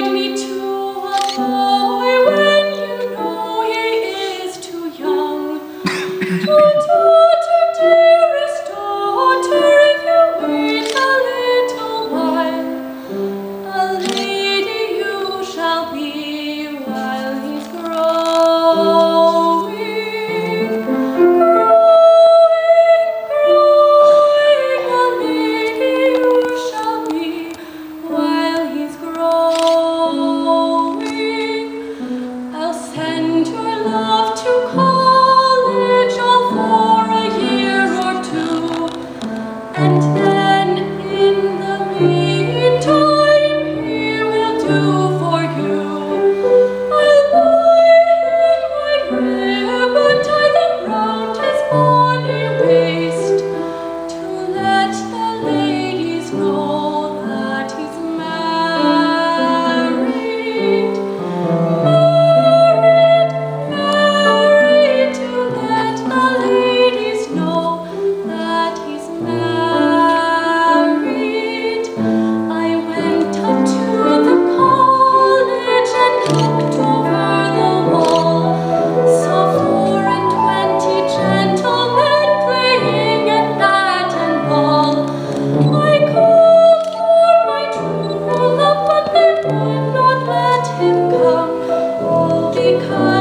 guide me to and because